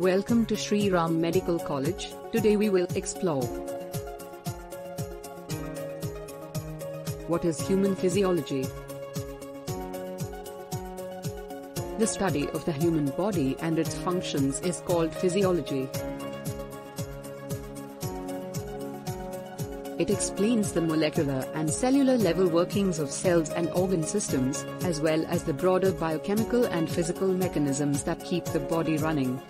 Welcome to Shri Ram Medical College. Today we will explore what is human physiology. The study of the human body and its functions is called physiology. It explains the molecular and cellular level workings of cells and organ systems, as well as the broader biochemical and physical mechanisms that keep the body running.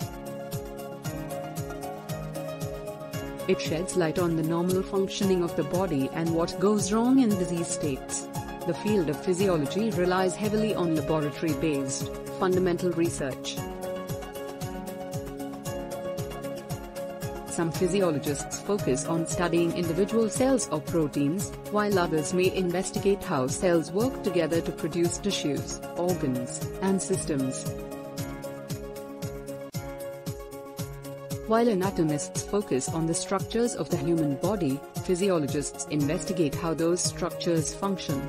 It sheds light on the normal functioning of the body and what goes wrong in disease states. The field of physiology relies heavily on laboratory-based, fundamental research. Some physiologists focus on studying individual cells or proteins, while others may investigate how cells work together to produce tissues, organs, and systems. While anatomists focus on the structures of the human body, physiologists investigate how those structures function.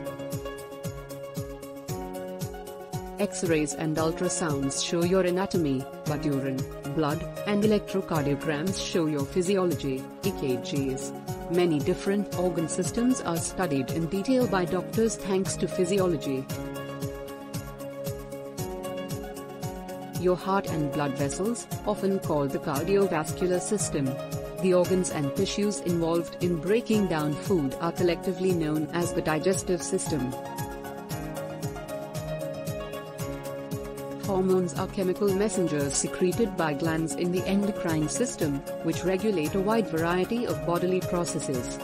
X-rays and ultrasounds show your anatomy, but urine, blood, and electrocardiograms show your physiology, EKGs. Many different organ systems are studied in detail by doctors thanks to physiology. Your heart and blood vessels, often called the cardiovascular system. The organs and tissues involved in breaking down food are collectively known as the digestive system. Hormones are chemical messengers secreted by glands in the endocrine system, which regulate a wide variety of bodily processes.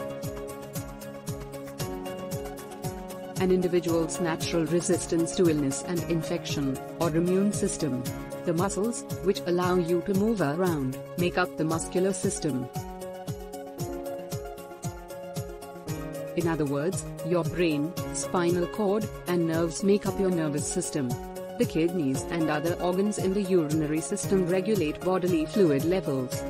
An individual's natural resistance to illness and infection, or immune system. The muscles, which allow you to move around, make up the muscular system. In other words, your brain, spinal cord, and nerves make up your nervous system. The kidneys and other organs in the urinary system regulate bodily fluid levels.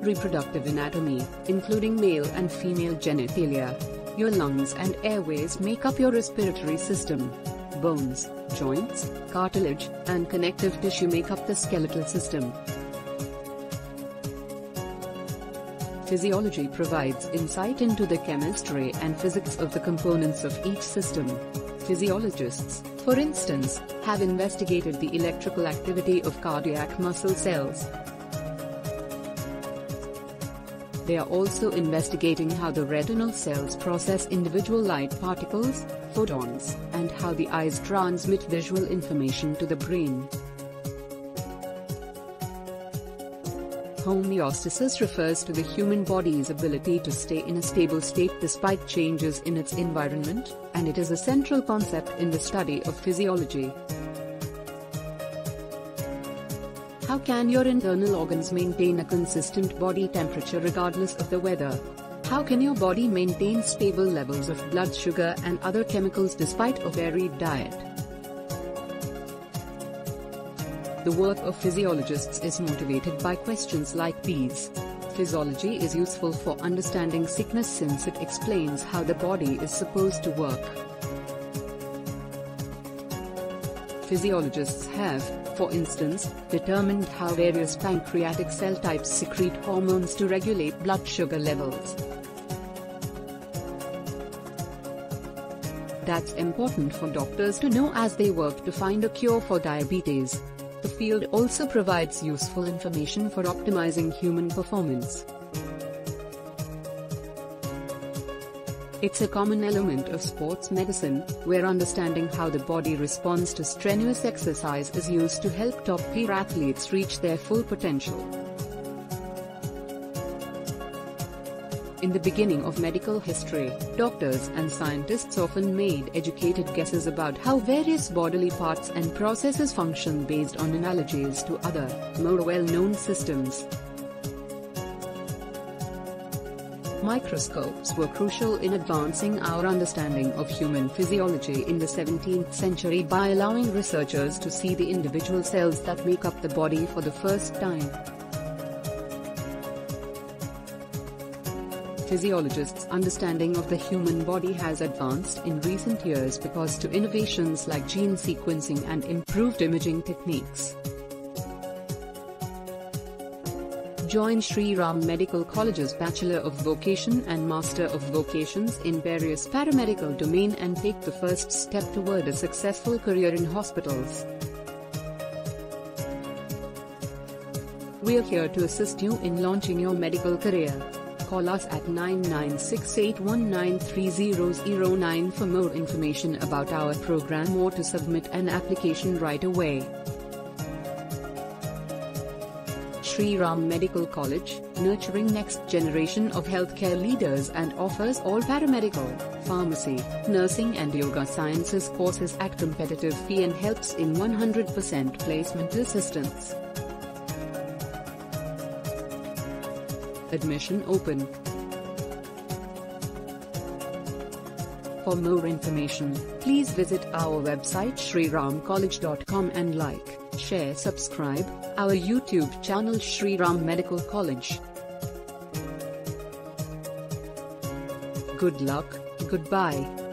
Reproductive anatomy, including male and female genitalia. Your lungs and airways make up your respiratory system. Bones, joints, cartilage, and connective tissue make up the skeletal system. Physiology provides insight into the chemistry and physics of the components of each system. Physiologists, for instance, have investigated the electrical activity of cardiac muscle cells. They are also investigating how the retinal cells process individual light particles, photons, and how the eyes transmit visual information to the brain. Homeostasis refers to the human body's ability to stay in a stable state despite changes in its environment, and it is a central concept in the study of physiology. How can your internal organs maintain a consistent body temperature regardless of the weather? How can your body maintain stable levels of blood sugar and other chemicals despite a varied diet? The work of physiologists is motivated by questions like these. Physiology is useful for understanding sickness since it explains how the body is supposed to work. Physiologists have, for instance, determined how various pancreatic cell types secrete hormones to regulate blood sugar levels. That's important for doctors to know as they work to find a cure for diabetes. The field also provides useful information for optimizing human performance. It's a common element of sports medicine, where understanding how the body responds to strenuous exercise is used to help top-tier athletes reach their full potential. In the beginning of medical history, doctors and scientists often made educated guesses about how various bodily parts and processes function based on analogies to other, more well-known systems. Microscopes were crucial in advancing our understanding of human physiology in the 17th century by allowing researchers to see the individual cells that make up the body for the first time. physiologists' understanding of the human body has advanced in recent years because to innovations like gene sequencing and improved imaging techniques. Join Shri Ram Medical College's Bachelor of Vocation and Master of Vocations in various paramedical domain and take the first step toward a successful career in hospitals. We're here to assist you in launching your medical career. Call us at 9968193009 for more information about our program or to submit an application right away. Shri Ram Medical College, nurturing next generation of healthcare leaders and offers all paramedical, pharmacy, nursing and yoga sciences courses at competitive fee and helps in 100% placement assistance. Admission open. For more information, please visit our website shriramcollege.com and like, share, subscribe our YouTube channel Shri Ram Medical College. Good luck, goodbye.